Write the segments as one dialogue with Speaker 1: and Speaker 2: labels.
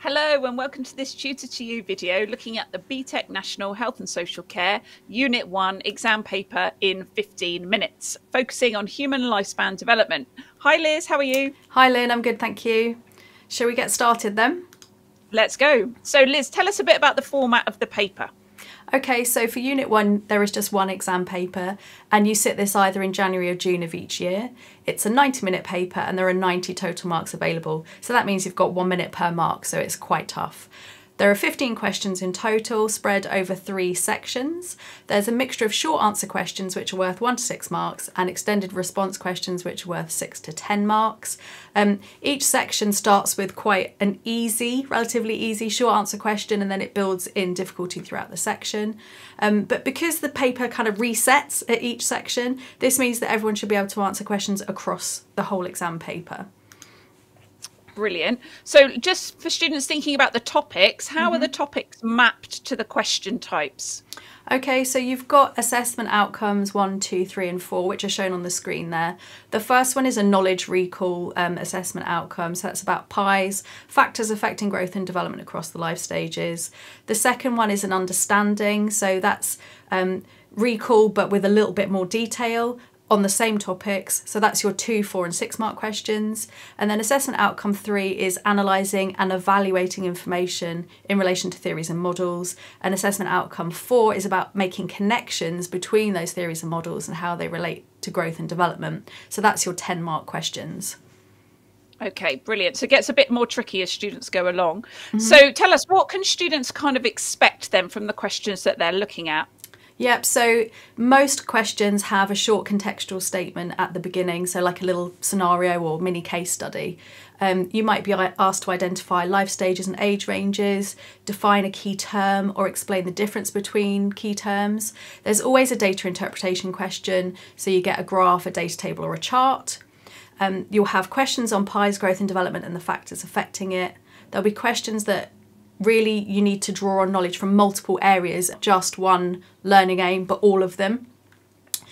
Speaker 1: Hello and welcome to this tutor2u video looking at the BTEC National Health and Social Care Unit 1 exam paper in 15 minutes, focusing on human lifespan development. Hi Liz, how are you?
Speaker 2: Hi Lynne, I'm good, thank you. Shall we get started then?
Speaker 1: Let's go. So Liz, tell us a bit about the format of the paper.
Speaker 2: Okay, so for Unit 1, there is just one exam paper, and you sit this either in January or June of each year. It's a 90 minute paper, and there are 90 total marks available. So that means you've got one minute per mark, so it's quite tough. There are 15 questions in total, spread over three sections. There's a mixture of short answer questions, which are worth one to six marks, and extended response questions, which are worth six to 10 marks. Um, each section starts with quite an easy, relatively easy short answer question, and then it builds in difficulty throughout the section. Um, but because the paper kind of resets at each section, this means that everyone should be able to answer questions across the whole exam paper.
Speaker 1: Brilliant. So, just for students thinking about the topics, how mm-hmm. are the topics mapped to the question types?
Speaker 2: Okay, so you've got assessment outcomes one, two, three, and four, which are shown on the screen there. The first one is a knowledge recall um, assessment outcome, so that's about PIES, factors affecting growth and development across the life stages. The second one is an understanding, so that's um, recall but with a little bit more detail on the same topics. So that's your two, four, and six mark questions. And then assessment outcome three is analysing and evaluating information in relation to theories and models. And assessment outcome four is about making connections between those theories and models and how they relate to growth and development. So that's your 10 mark questions.
Speaker 1: Okay, brilliant. So it gets a bit more tricky as students go along. Mm-hmm. So tell us, what can students kind of expect then from the questions that they're looking at?
Speaker 2: Yep, so most questions have a short contextual statement at the beginning, so like a little scenario or mini case study. Um, you might be asked to identify life stages and age ranges, define a key term, or explain the difference between key terms. There's always a data interpretation question, so you get a graph, a data table, or a chart. Um, you'll have questions on PIES growth and development and the factors affecting it. There'll be questions that really you need to draw on knowledge from multiple areas, just one learning aim, but all of them.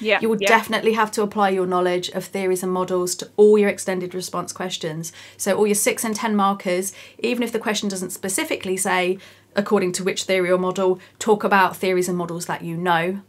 Speaker 2: Yeah, you will yeah. definitely have to apply your knowledge of theories and models to all your extended response questions. So, all your six and 10 markers, even if the question doesn't specifically say according to which theory or model, talk about theories and models that you know.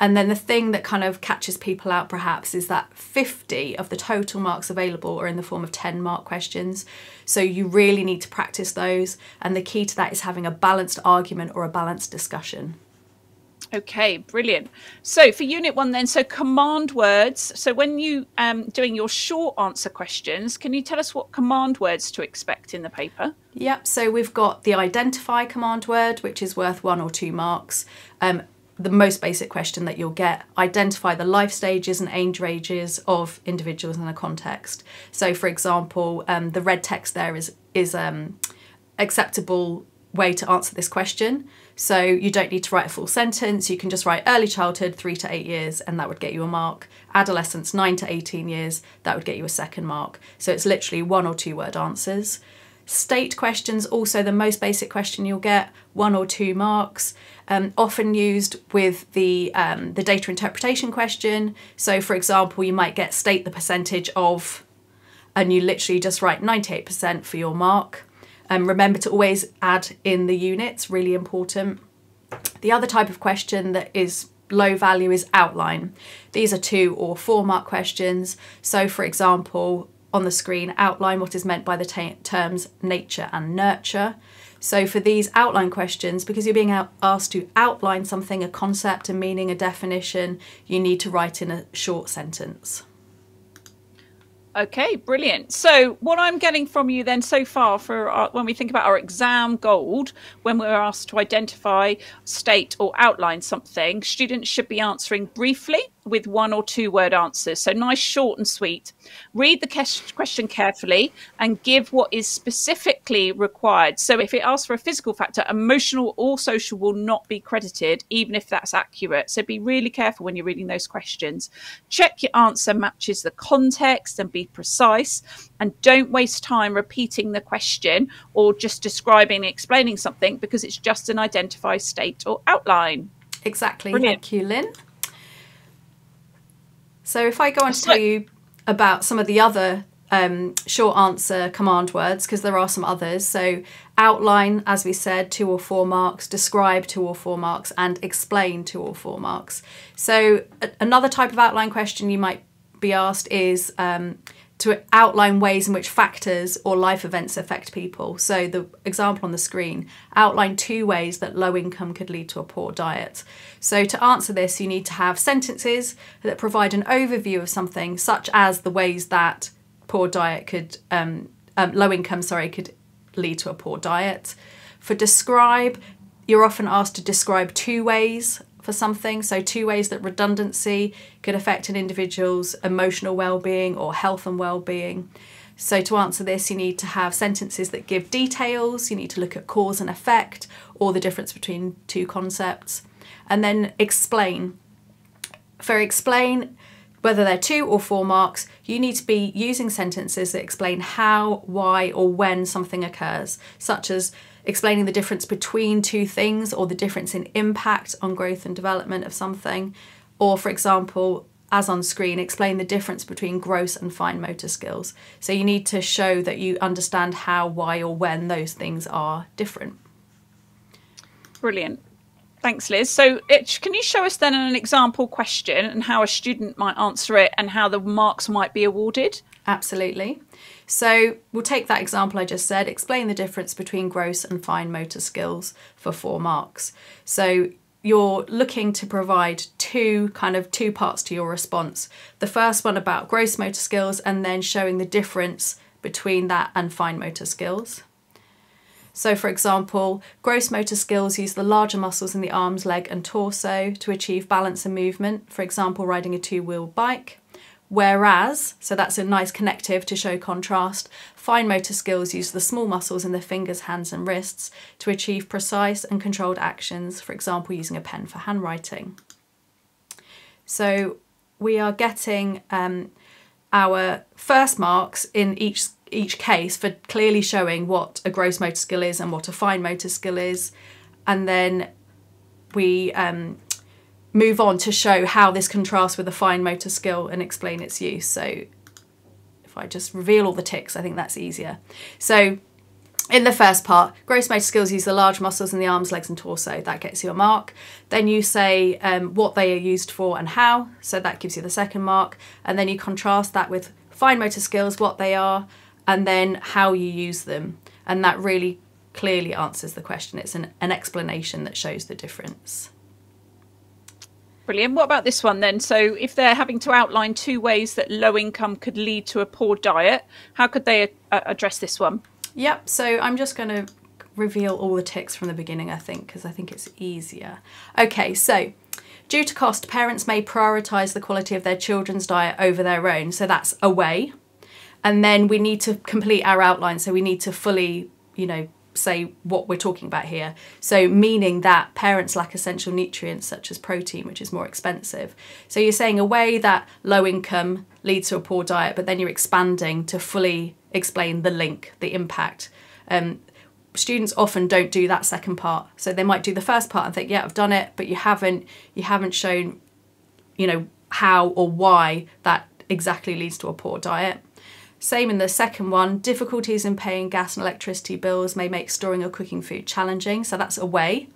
Speaker 2: And then the thing that kind of catches people out perhaps is that 50 of the total marks available are in the form of 10 mark questions. So you really need to practice those. And the key to that is having a balanced argument or a balanced discussion.
Speaker 1: Okay, brilliant. So for unit one, then, so command words. So when you um doing your short answer questions, can you tell us what command words to expect in the paper?
Speaker 2: Yep. So we've got the identify command word, which is worth one or two marks. Um, the most basic question that you'll get identify the life stages and age ranges of individuals in a context so for example um, the red text there is is um, acceptable way to answer this question. So you don't need to write a full sentence. You can just write early childhood 3 to 8 years and that would get you a mark. Adolescence 9 to 18 years that would get you a second mark. So it's literally one or two word answers. State questions, also the most basic question you'll get, one or two marks, um, often used with the, um, the data interpretation question. So, for example, you might get state the percentage of, and you literally just write 98% for your mark. Um, remember to always add in the units, really important. The other type of question that is low value is outline. These are two or four mark questions. So, for example, on the screen outline what is meant by the terms nature and nurture. So for these outline questions, because you're being asked to outline something, a concept, a meaning, a definition, you need to write in a short sentence.
Speaker 1: Okay, brilliant. So, what I'm getting from you then so far for our, when we think about our exam gold, when we're asked to identify, state, or outline something, students should be answering briefly with one or two word answers. So nice, short, and sweet. Read the question carefully and give what is specifically required. So if it asks for a physical factor, emotional or social will not be credited, even if that's accurate. So be really careful when you're reading those questions. Check your answer matches the context and be precise. And don't waste time repeating the question or just describing and explaining something because it's just an identify state or outline.
Speaker 2: Exactly. Brilliant. Thank you, Lynne. So if I go on to tell you about some of the other um, short answer command words because there are some others. So outline, as we said, two or four marks, describe two or four marks, and explain two or four marks. So a- another type of outline question you might be asked is um, to outline ways in which factors or life events affect people. So the example on the screen outline two ways that low income could lead to a poor diet. So to answer this, you need to have sentences that provide an overview of something, such as the ways that poor diet could, um, um, low income, sorry, could lead to a poor diet. For describe, you're often asked to describe two ways for something. So, two ways that redundancy could affect an individual's emotional well-being or health and well-being. So, to answer this, you need to have sentences that give details. You need to look at cause and effect or the difference between two concepts, and then explain. For explain, whether they're two or four marks, you need to be using sentences that explain how, why, or when something occurs, such as explaining the difference between two things or the difference in impact on growth and development of something. Or, for example, as on screen, explain the difference between gross and fine motor skills. So you need to show that you understand how, why, or when those things are different.
Speaker 1: Brilliant. Thanks, Liz. So, it, can you show us then an example question and how a student might answer it and how the marks might be awarded?
Speaker 2: Absolutely. So we'll take that example I just said, explain the difference between gross and fine motor skills for four marks. So you're looking to provide two kind of two parts to your response. The first one about gross motor skills and then showing the difference between that and fine motor skills. So, for example, gross motor skills use the larger muscles in the arms, leg, and torso to achieve balance and movement, for example, riding a two wheel bike. Whereas, so that's a nice connective to show contrast, fine motor skills use the small muscles in the fingers, hands, and wrists to achieve precise and controlled actions, for example, using a pen for handwriting. So we are getting um, our first marks in each each case for clearly showing what a gross motor skill is and what a fine motor skill is, and then we um, move on to show how this contrasts with a fine motor skill and explain its use. So if I just reveal all the ticks, I think that's easier. So in the first part, gross motor skills use the large muscles in the arms, legs, and torso. That gets you a mark. Then you say um, what they are used for and how. So that gives you the second mark. And then you contrast that with fine motor skills, what they are, and then how you use them. And that really clearly answers the question. It's an, an explanation that shows the difference.
Speaker 1: Brilliant. What about this one then? So, if they're having to outline two ways that low income could lead to a poor diet, how could they uh, address this one?
Speaker 2: Yep. So, I'm just going to reveal all the ticks from the beginning, I think, because I think it's easier. Okay, so due to cost, parents may prioritise the quality of their children's diet over their own. So, that's a way. And then we need to complete our outline. So, we need to fully, you know, say what we're talking about here. So, meaning that parents lack essential nutrients such as protein, which is more expensive. So, you're saying a way that low income leads to a poor diet, but then you're expanding to fully explain the link, the impact. Um, students often don't do that second part, so they might do the first part and think, "Yeah, I've done it," but you haven't. You haven't shown, you know, how or why that exactly leads to a poor diet. Same in the second one, difficulties in paying gas and electricity bills may make storing or cooking food challenging. So that's a way.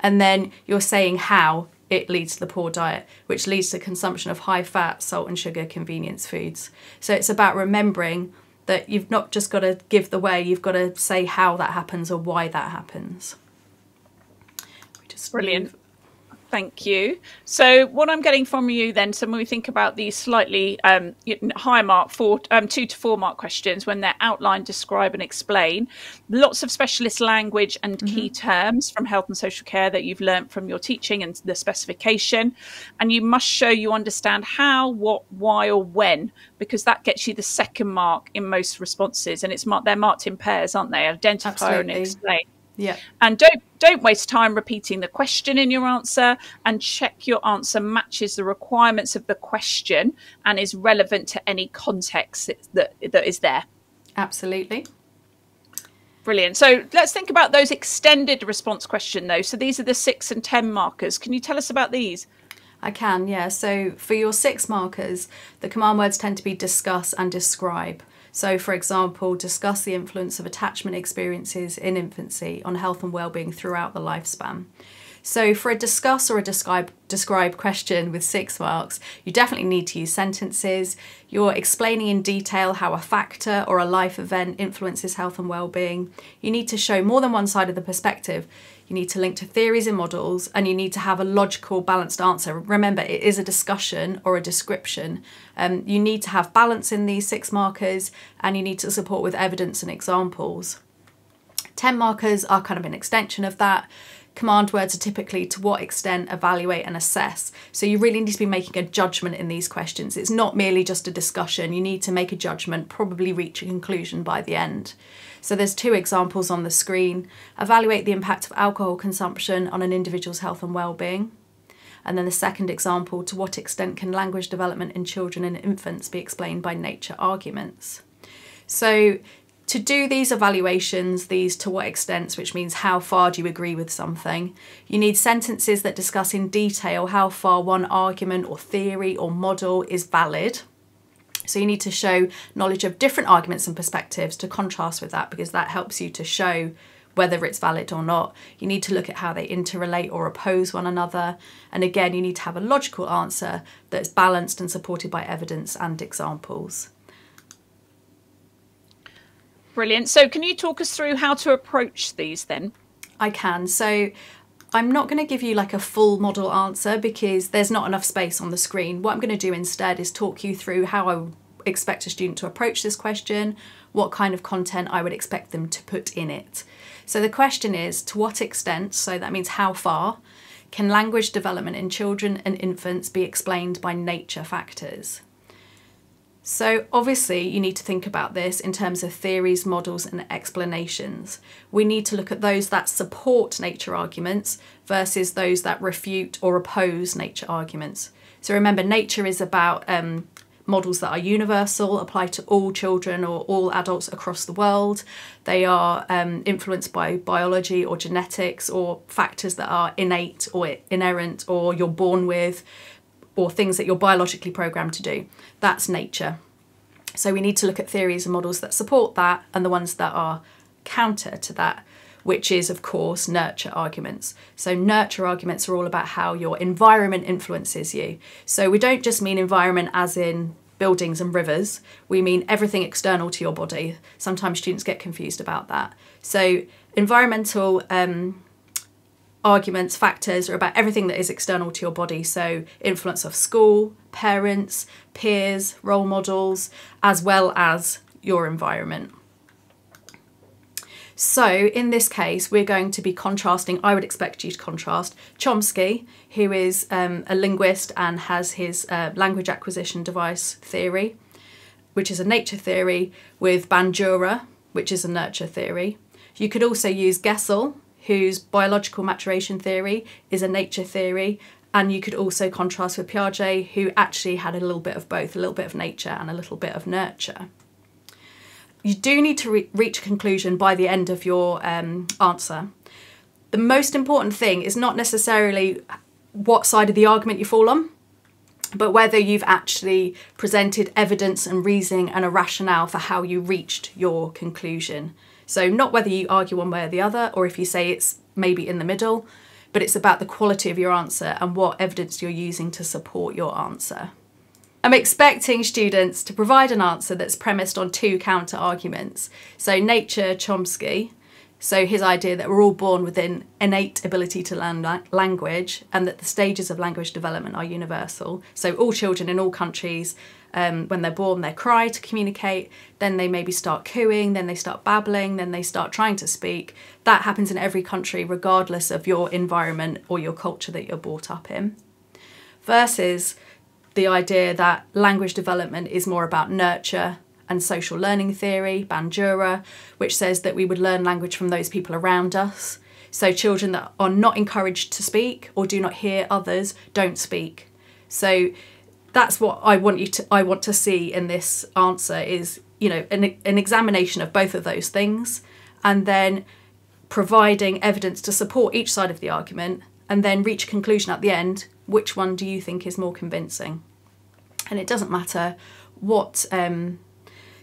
Speaker 2: And then you're saying how it leads to the poor diet, which leads to consumption of high fat, salt, and sugar convenience foods. So it's about remembering that you've not just got to give the way, you've got to say how that happens or why that happens.
Speaker 1: Brilliant. Thank you. So, what I'm getting from you then, so when we think about these slightly um, higher mark, four, um, two to four mark questions, when they're outline, describe, and explain, lots of specialist language and mm-hmm. key terms from health and social care that you've learnt from your teaching and the specification. And you must show you understand how, what, why, or when, because that gets you the second mark in most responses. And it's marked, they're marked in pairs, aren't they? Identify Absolutely. and explain.
Speaker 2: Yeah.
Speaker 1: And don't don't waste time repeating the question in your answer and check your answer matches the requirements of the question and is relevant to any context that that is there.
Speaker 2: Absolutely.
Speaker 1: Brilliant. So let's think about those extended response question though. So these are the 6 and 10 markers. Can you tell us about these?
Speaker 2: I can, yeah. So for your 6 markers, the command words tend to be discuss and describe. So, for example, discuss the influence of attachment experiences in infancy on health and well-being throughout the lifespan. So, for a discuss or a describe, describe question with six marks, you definitely need to use sentences. You're explaining in detail how a factor or a life event influences health and well-being. You need to show more than one side of the perspective. You need to link to theories and models, and you need to have a logical, balanced answer. Remember, it is a discussion or a description. Um, you need to have balance in these six markers, and you need to support with evidence and examples. 10 markers are kind of an extension of that. Command words are typically to what extent evaluate and assess. So you really need to be making a judgment in these questions. It's not merely just a discussion. You need to make a judgment, probably reach a conclusion by the end. So there's two examples on the screen. Evaluate the impact of alcohol consumption on an individual's health and well-being. And then the second example, to what extent can language development in children and infants be explained by nature arguments? So to do these evaluations, these to what extent, which means how far do you agree with something, you need sentences that discuss in detail how far one argument or theory or model is valid. So you need to show knowledge of different arguments and perspectives to contrast with that because that helps you to show whether it's valid or not. You need to look at how they interrelate or oppose one another. And again, you need to have a logical answer that's balanced and supported by evidence and examples.
Speaker 1: Brilliant. So, can you talk us through how to approach these then?
Speaker 2: I can. So, I'm not going to give you like a full model answer because there's not enough space on the screen. What I'm going to do instead is talk you through how I expect a student to approach this question, what kind of content I would expect them to put in it. So the question is to what extent, so that means how far, can language development in children and infants be explained by nature factors? So, obviously, you need to think about this in terms of theories, models, and explanations. We need to look at those that support nature arguments versus those that refute or oppose nature arguments. So, remember, nature is about um, models that are universal, apply to all children or all adults across the world. They are um, influenced by biology or genetics or factors that are innate or inherent or you're born with or things that you're biologically programmed to do. That's nature. So we need to look at theories and models that support that and the ones that are counter to that, which is, of course, nurture arguments. So, nurture arguments are all about how your environment influences you. So, we don't just mean environment as in buildings and rivers, we mean everything external to your body. Sometimes students get confused about that. So, environmental um, arguments, factors are about everything that is external to your body. So, influence of school, parents, peers, role models, as well as your environment. So, in this case, we're going to be contrasting, I would expect you to contrast Chomsky, who is um, a linguist and has his uh, language acquisition device theory, which is a nature theory, with Bandura, which is a nurture theory. You could also use Gesell, whose biological maturation theory is a nature theory. And you could also contrast with Piaget, who actually had a little bit of both, a little bit of nature and a little bit of nurture. You do need to re- reach a conclusion by the end of your um, answer. The most important thing is not necessarily what side of the argument you fall on, but whether you've actually presented evidence and reasoning and a rationale for how you reached your conclusion. So, not whether you argue one way or the other, or if you say it's maybe in the middle, but it's about the quality of your answer and what evidence you're using to support your answer. I'm expecting students to provide an answer that's premised on two counter arguments. So, nature, Chomsky, so his idea that we're all born with an innate ability to learn language and that the stages of language development are universal. So all children in all countries um, when they're born, they cry to communicate, then they maybe start cooing, then they start babbling, then they start trying to speak. That happens in every country, regardless of your environment or your culture that you're brought up in. Versus the idea that language development is more about nurture and social learning theory, Bandura, which says that we would learn language from those people around us. So, children that are not encouraged to speak or do not hear others don't speak. So, that's what I want you to I want to see in this answer is you know an, an examination of both of those things and then providing evidence to support each side of the argument and then reach a conclusion at the end which one do you think is more convincing and it doesn't matter what um,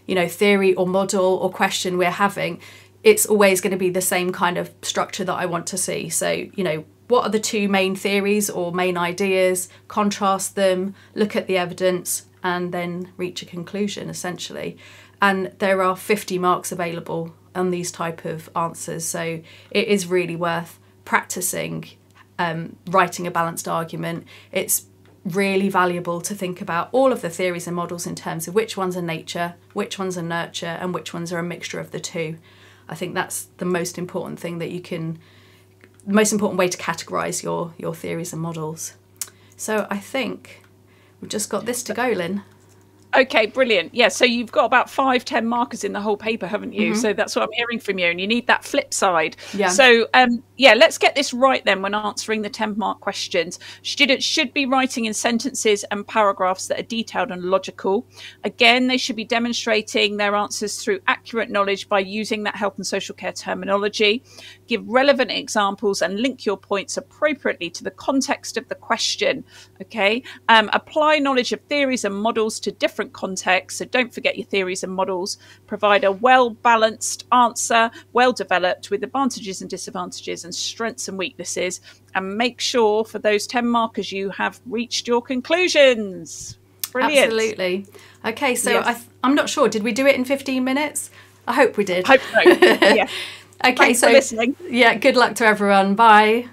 Speaker 2: you know theory or model or question we're having it's always going to be the same kind of structure that I want to see. So, you know, what are the two main theories or main ideas, contrast them, look at the evidence, and then reach a conclusion essentially. And there are 50 marks available on these type of answers, so it is really worth practicing um, writing a balanced argument. It's really valuable to think about all of the theories and models in terms of which ones are nature, which ones are nurture, and which ones are a mixture of the two. I think that's the most important thing that you can, most important way to categorize your your theories and models. So I think we've just got this to go, Lynne.
Speaker 1: Okay, brilliant. Yeah, so you've got about five, ten markers in the whole paper, haven't you? Mm-hmm. So that's what I'm hearing from you, and you need that flip side. Yeah. So, um, yeah, let's get this right then when answering the 10 mark questions. Students should be writing in sentences and paragraphs that are detailed and logical. Again, they should be demonstrating their answers through accurate knowledge by using that health and social care terminology. Give relevant examples and link your points appropriately to the context of the question. Okay. Um, apply knowledge of theories and models to different contexts. So don't forget your theories and models. Provide a well balanced answer, well developed with advantages and disadvantages and strengths and weaknesses. And make sure for those 10 markers you have reached your conclusions. Brilliant.
Speaker 2: Absolutely. Okay, so yes. I am not sure. Did we do it in 15 minutes? I hope we did.
Speaker 1: Hope so. yeah.
Speaker 2: Okay,
Speaker 1: Thanks so
Speaker 2: yeah, good luck to everyone. Bye.